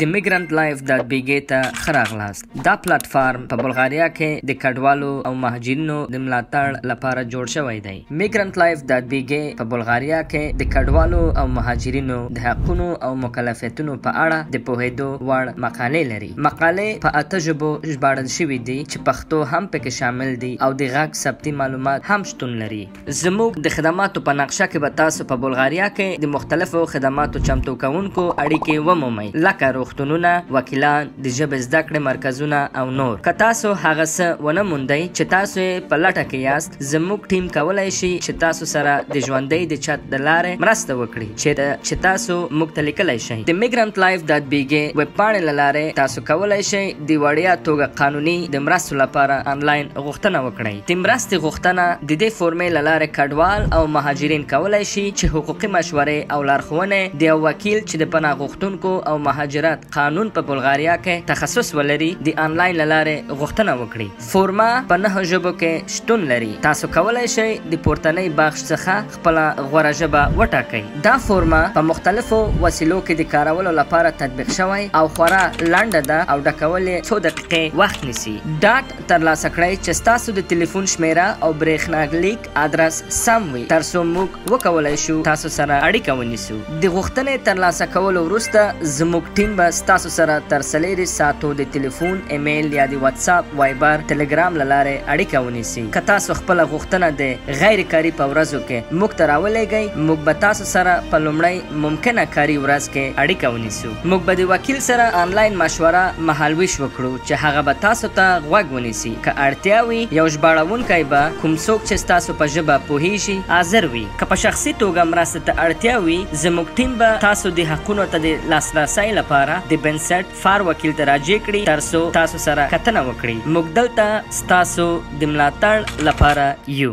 د میګرنټ لایف ډاټ بي ګې ته ښه راغلاست. دا پلاتفارم په بلغاریا کې د کډوالو او مهاجرینو د ملاتړ لپاره جوړ شوی دی. میګرنټ لایف ډاټ بي ګې په بلغاریا کې د کډوالو او مهاجرینو د حقونو او مکلفیتونو په اړه د پوهیدو وړ مقالې لري. مقالې په اته ژبو ژباړل شوي دي چې پښتو هم پکې شامل دي او د غږ ثبتي معلومات هم شتون لري. زموږ د خدماتو په نقشه کې به تاسو په بلغاریا کې د مختلفو خدماتو چمتو کوونکو اړیکې ومومئ لکه روغتونونه، وکیلان، د ژبې زده کړې مرکزونه او نور. که تاسو هغه څه ونه موندئ چې تاسو یې په لټه کې یاست، زموږ ټیم کولای شي چې تاسو سره د ژوندۍ د چت د لارې مرسته وکړي چیرې چې تاسو موږ ته لیکلی شئ. د میګرانت لایف ډاټ بي ګي ویب پاڼې له لارې تاسو کولای شئ د وړیا توګه قانوني د مرستو لپاره انلاین غوښتنه وکړئ. د مرستې غوښتنه، د دې فورمې له لارې کډوال او مهاجرین کولای شي چې حقوقي مشورې او لارښوونې د یو وکیل چې د پناه غوښتونکو او مهاجرت قانون په بلغاریا کې تخصص ولري د انلاین له لارې غوښتنه وکړي. فورمه په نهه ژبو کې شتون لري، تاسو کولای شئ د پورتنۍ بخش څخه خپله غوره ژبه وټاکئ. دا فورمه په مختلفو وسیلو کې د کارولو لپاره تطبیق شوی او خورا لنډه ده او ډکول یې څو دقیقې وخت نیسي. ډاټ ترلاسه کړئ چې ستاسو د تلیفون شمیره او بریښنالیک ادرس سم وي تر څو موږ وکولای شو تاسو سره اړیکه ونیسو. د غوښتنې ترلاسه کولو وروسته زموږ ټیم به ستاسو سره تر څلیریشت ساعتو د تلیفون، ایمیل یا د واتساپ، وایبر، تلګرام له لارې اړیکه ونیسي. که تاسو خپله غوښتنه د غیر کاري په ورځو کې موږ ته راولیږئ، موږ به تاسو سره په لومړۍ ممکنه کاري ورځ کې اړیکه ونیسو. موږ به د وکیل سره انلاین مشوره مهالویش وکړو چې هغه به تاسو ته غوږ ونیسي، که اړتیا وي یو ژباړوونکی به، کوم څوک چې ستاسو په ژبه پوهیږي، حاضر وي. که په شخصي توګه مرستې ته اړتیا وي، زموږ ټیم به تاسو د حقونو ته د لاسرسي لپاره د بنسټ فار وکیل ته راجع کړي تر څو تاسو سره کتنه وکړي. موږ دلته ستاسو د ملاتړ لپاره یو.